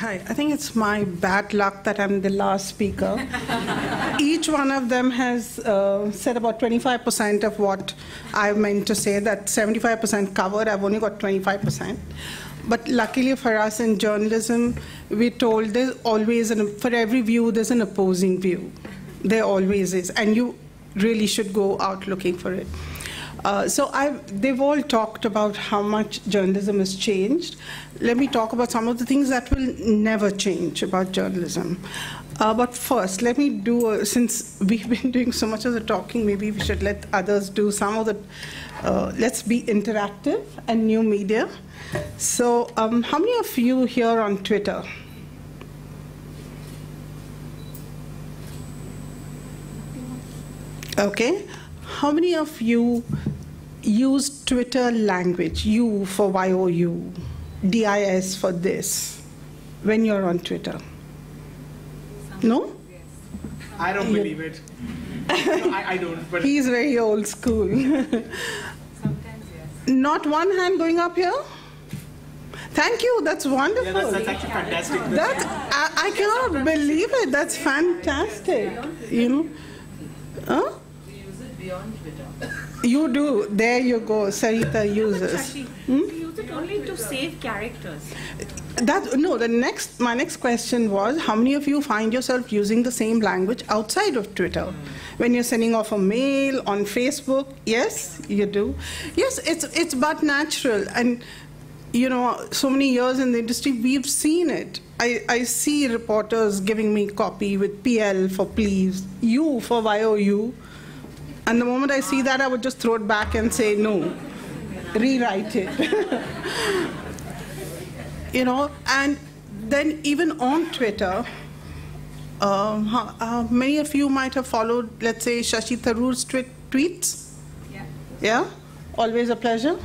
Hi, I think it's my bad luck that I'm the last speaker. Each one of them has uh, said about 25% of what I meant to say, that 75% covered, I've only got 25%. But luckily for us in journalism, we're told there's always, an, for every view, there's an opposing view. There always is, and you really should go out looking for it. Uh, so I've, they've all talked about how much journalism has changed. Let me talk about some of the things that will never change about journalism. Uh, but first, let me do, a, since we've been doing so much of the talking, maybe we should let others do some of the, uh, let's be interactive and new media. So um, how many of you here on Twitter? Okay. How many of you use Twitter language, U for YOU, DIS for this, when you're on Twitter? No? I don't believe it. No, I, I don't. But He's very old school. Sometimes, yes. Not one hand going up here? Thank you, that's wonderful. yeah, that's, that's actually fantastic. That I, I cannot believe it. That's fantastic. You know, huh? We use beyond Twitter. You do. There you go. Sarita uses. Shashi, Hmm? use it only to save characters. That no. The next, my next question was, how many of you find yourself using the same language outside of Twitter? When you're sending off a mail on Facebook, yes, you do. Yes, it's it's but natural, and you know, so many years in the industry, we've seen it. I, I see reporters giving me copy with PL for please, U for YOU. And the moment I see that, I would just throw it back and say, no, rewrite it. you know, and then even on Twitter, um, uh, many of you might have followed, let's say, Shashi Tharoor's tweet, tweets. Yeah. Yeah? Always a pleasure.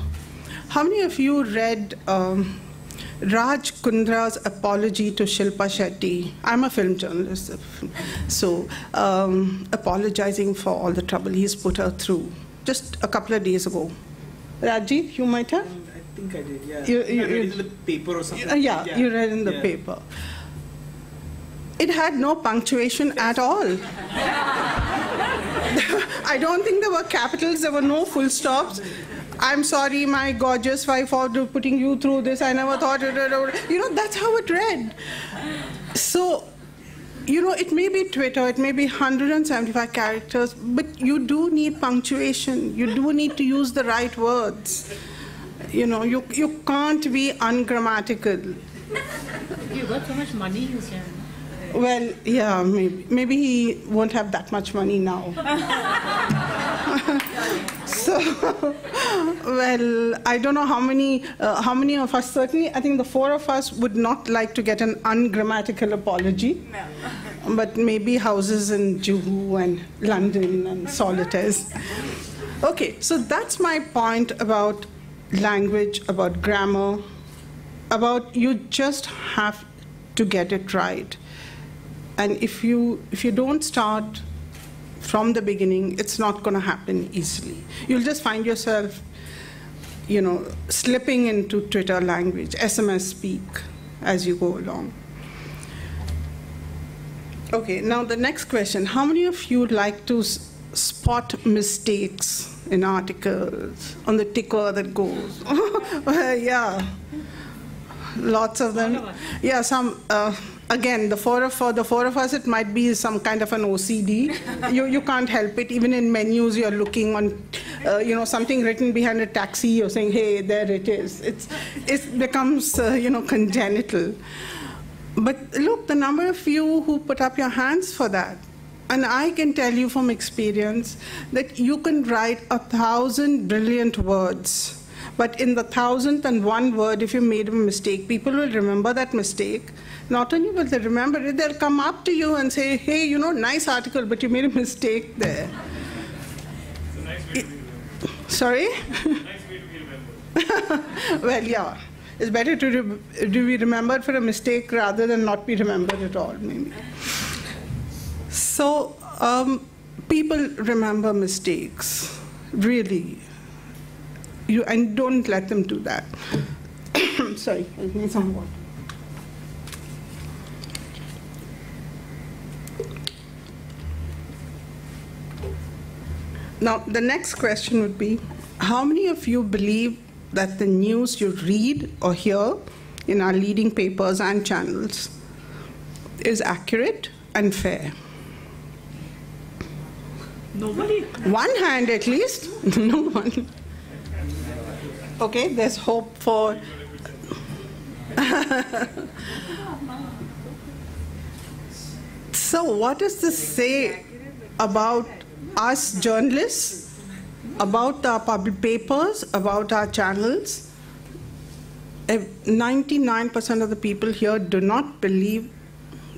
How many of you read um, Raj Kundra's apology to Shilpa Shetty? I'm a film journalist, so um, apologizing for all the trouble he's put her through just a couple of days ago. Rajeev, you might have? I think I did. Yeah. You- I read in the paper or something. Uh, yeah, you read in the Yeah. paper. It had no punctuation at all. I don't think there were capitals, there were no full stops. I'm sorry, my gorgeous wife, for putting you through this. I never thought it. You know, that's how it read. So, you know, it may be Twitter, it may be 175 characters, but you do need punctuation. You do need to use the right words. You know, you, you can't be ungrammatical. You got so much money, you can. Well, yeah, maybe. Maybe he won't have that much money now. so, well, I don't know how many, uh, how many of us, certainly, I think the four of us would not like to get an ungrammatical apology. But maybe houses in Juhu and London and Solitaires. Okay, so that's my point about language, about grammar, about you just have to get it right. And if you if you don't start from the beginning, it's not going to happen easily. You'll just find yourself, you know, slipping into Twitter language, SMS speak as you go along. Okay, now the next question. How many of you would like to s- spot mistakes in articles on the ticker that goes? Yeah, lots of them. Yeah, some. Uh, again, the four of for the four of us, it might be some kind of an OCD. you you can't help it. Even in menus, you're looking on, uh, you know, something written behind a taxi. You're saying, "Hey, there it is." It's it becomes uh, you know congenital. But look, the number of you who put up your hands for that. And I can tell you from experience that you can write a thousand brilliant words, but in the thousandth and one word, if you made a mistake, people will remember that mistake. Not only will they remember it, they'll come up to you and say, hey, you know, nice article, but you made a mistake there. Sorry? Nice way to be remembered. Well, yeah. It's better to re- to be remembered for a mistake rather than not be remembered at all, maybe. So, um, people remember mistakes, really. You, and don't let them do that. Sorry, I need some water. Now, the next question would be, how many of you believe that the news you read or hear in our leading papers and channels is accurate and fair? Nobody. One hand at least. no one. Okay, there's hope for. so, what does this say about us journalists, about our public papers, about our channels? Eh, 99% of the people here do not believe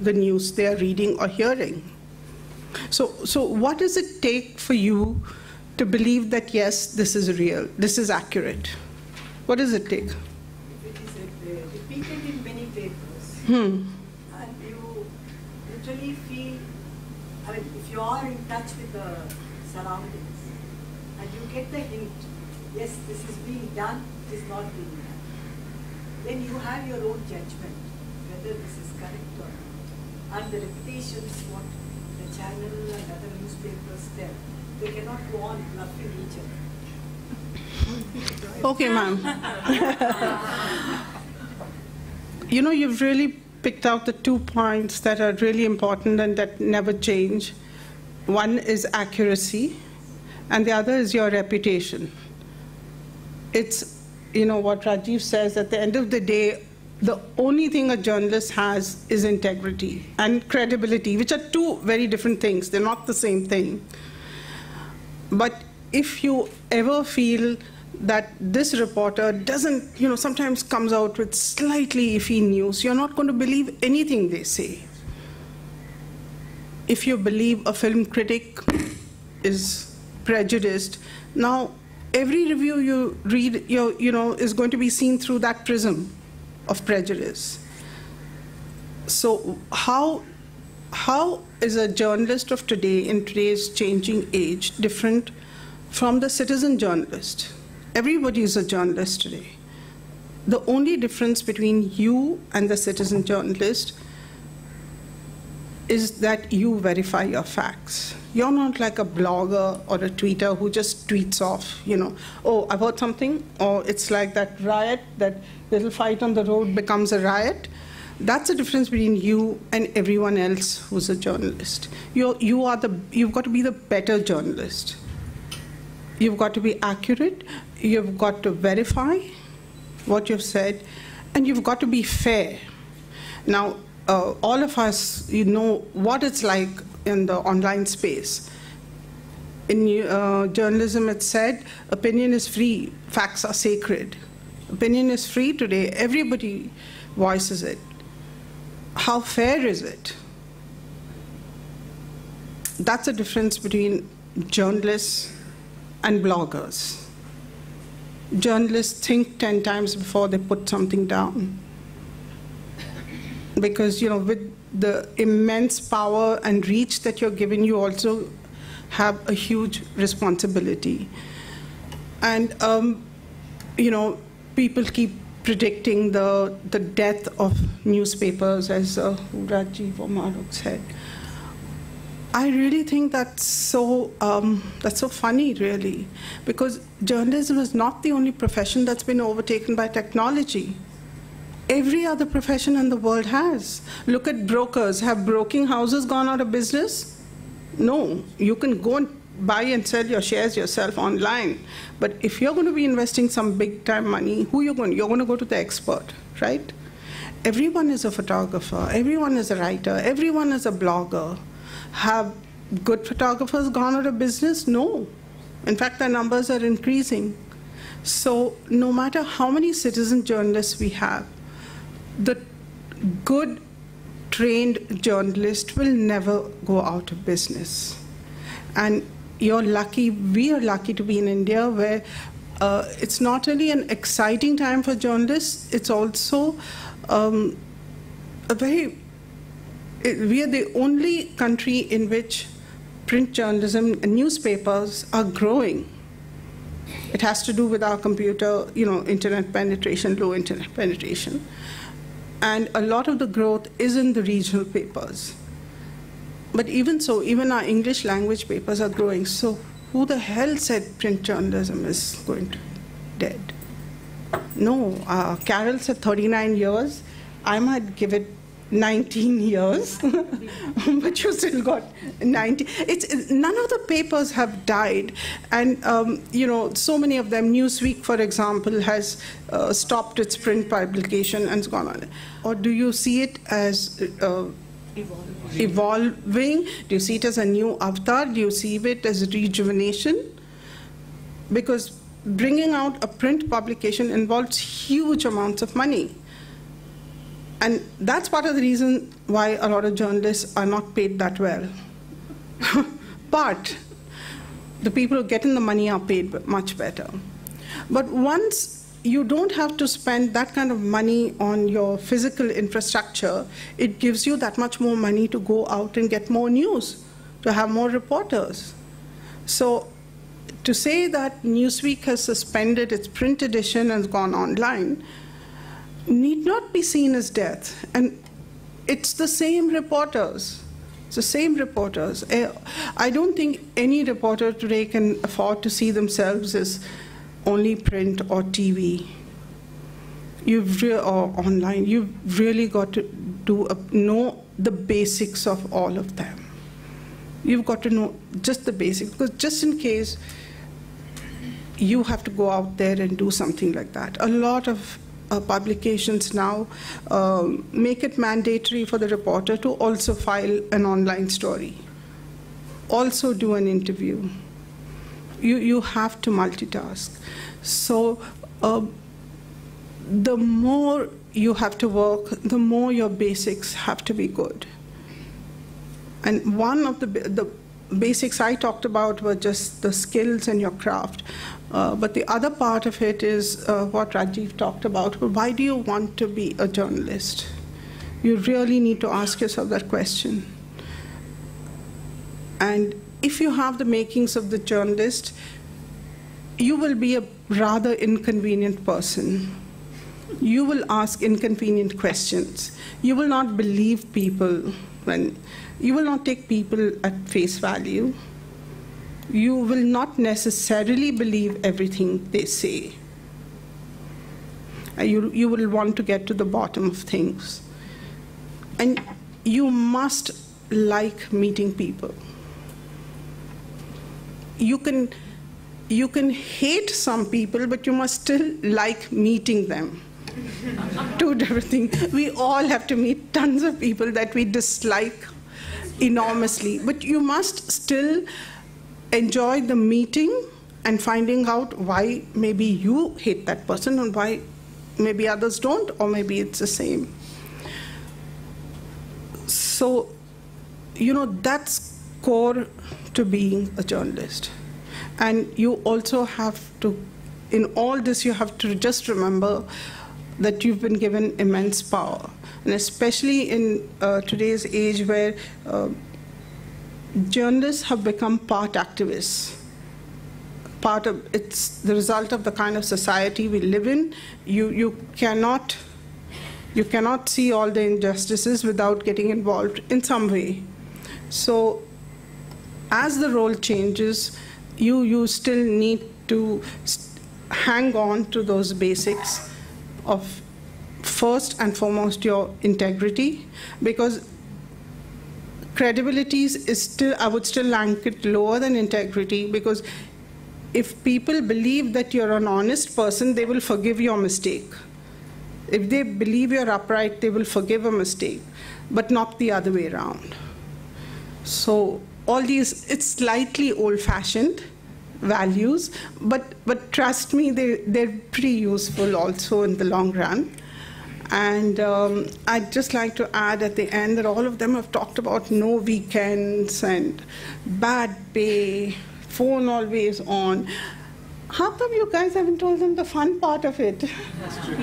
the news they are reading or hearing. So, so what does it take for you to believe that yes, this is real, this is accurate? What does it take? It is uh, repeated in many papers, Hmm. and you literally feel, I mean, if you are in touch with the surroundings, and you get the hint, yes, this is being done, it is not being done, then you have your own judgment, whether this is correct or not. And the reputation is what the channel and other newspapers tell. They cannot go on bluffing each other. Okay, ma'am. you know, you've really picked out the two points that are really important and that never change. One is accuracy, and the other is your reputation. It's, you know, what Rajeev says at the end of the day, the only thing a journalist has is integrity and credibility, which are two very different things. They're not the same thing. But if you ever feel that this reporter doesn't, you know, sometimes comes out with slightly iffy news, you're not going to believe anything they say. If you believe a film critic is prejudiced, now every review you read, you you know, is going to be seen through that prism of prejudice. So how how is a journalist of today in today's changing age different from the citizen journalist? Everybody is a journalist today. The only difference between you and the citizen journalist is that you verify your facts. You're not like a blogger or a tweeter who just tweets off, you know, oh, I've heard something, or it's like that riot, that little fight on the road becomes a riot. That's the difference between you and everyone else who's a journalist. You're, you are the, you've got to be the better journalist. You've got to be accurate, you've got to verify what you've said, and you've got to be fair. Now, uh, all of us, you know what it's like in the online space. In uh, journalism, it said opinion is free, facts are sacred. Opinion is free today, everybody voices it. How fair is it? That's the difference between journalists and bloggers. Journalists think 10 times before they put something down. Because, you know, with the immense power and reach that you're given, you also have a huge responsibility. And, um, you know, people keep predicting the, the death of newspapers, as uh, Rajeev or Mahrukh said. I really think that's so um, that's so funny, really, because journalism is not the only profession that's been overtaken by technology. Every other profession in the world has. Look at brokers. Have broking houses gone out of business? No. You can go and buy and sell your shares yourself online. But if you're going to be investing some big time money, who you're going? You're going to go to the expert, right? Everyone is a photographer. Everyone is a writer. Everyone is a blogger. Have good photographers gone out of business? No. In fact, their numbers are increasing. So, no matter how many citizen journalists we have, the good trained journalist will never go out of business. And you're lucky, we are lucky to be in India where uh, it's not only an exciting time for journalists, it's also um, a very we are the only country in which print journalism and newspapers are growing. It has to do with our computer, you know, internet penetration, low internet penetration. And a lot of the growth is in the regional papers. But even so, even our English language papers are growing. So who the hell said print journalism is going to dead? No, uh, Carol said 39 years. I might give it 19 years, but you still got 90. It's, none of the papers have died. And, um, you know, so many of them, Newsweek, for example, has uh, stopped its print publication and gone on. Or do you see it as uh, evolving. evolving? Do you see it as a new avatar? Do you see it as rejuvenation? Because bringing out a print publication involves huge amounts of money. And that's part of the reason why a lot of journalists are not paid that well. but the people who get in the money are paid much better. But once you don't have to spend that kind of money on your physical infrastructure, it gives you that much more money to go out and get more news, to have more reporters. So to say that Newsweek has suspended its print edition and gone online need not be seen as death. And it's the same reporters. It's the same reporters. Eh, I don't think any reporter today can afford to see themselves as only print or TV. You've or online. You've really got to do a, know the basics of all of them. You've got to know just the basics because just in case you have to go out there and do something like that. A lot of uh, publications now um, make it mandatory for the reporter to also file an online story, also do an interview. You, you have to multitask. So uh, the more you have to work, the more your basics have to be good. And one of the, the basics I talked about were just the skills and your craft. Uh, but the other part of it is uh, what Rajeev talked about. Why do you want to be a journalist? You really need to ask yourself that question. And if you have the makings of the journalist, you will be a rather inconvenient person. You will ask inconvenient questions. You will not believe people when you will not take people at face value you will not necessarily believe everything they say. Uh, you, you will want to get to the bottom of things. And you must like meeting people. You can, you can hate some people, but you must still like meeting them. Different things. We all have to meet tons of people that we dislike enormously, but you must still enjoy the meeting and finding out why maybe you hate that person and why maybe others don't, or maybe it's the same. So, you know, that's core to being a journalist. And you also have to, in all this, you have to just remember that you've been given immense power. And especially in uh, today's age where uh, journalists have become part activists. Part of it's the result of the kind of society we live in. You you cannot you cannot see all the injustices without getting involved in some way. So as the role changes, you you still need to hang on to those basics of first and foremost your integrity because credibility is still, I would still rank it lower than integrity because if people believe that you're an honest person, they will forgive your mistake. If they believe you're upright, they will forgive a mistake, but not the other way around. So all these, it's slightly old-fashioned values, but, but trust me, they, they're pretty useful also in the long run. And um, I'd just like to add at the end that all of them have talked about no weekends and bad pay, phone always on. How come you guys haven't told them the fun part of it? That's true.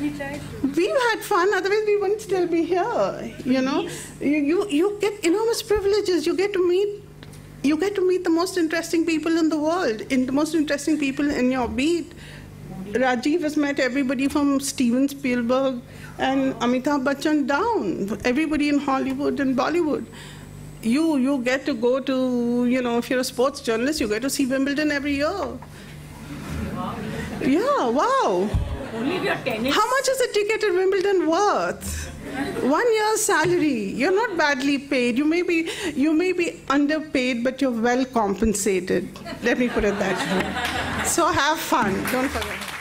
We've had fun, otherwise we wouldn't still be here. You know, you, you, you get enormous privileges. You get to meet you get to meet the most interesting people in the world, in the most interesting people in your beat. Rajeev has met everybody from Steven Spielberg and Amitabh Bachchan down, everybody in Hollywood and Bollywood. you you get to go to you know if you're a sports journalist you get to see Wimbledon every year. Yeah, wow. Only if you're tennis. How much is a ticket at Wimbledon worth? One year's salary. You're not badly paid. You may be you may be underpaid, but you're well compensated. Let me put it that way. So have fun. Don't forget.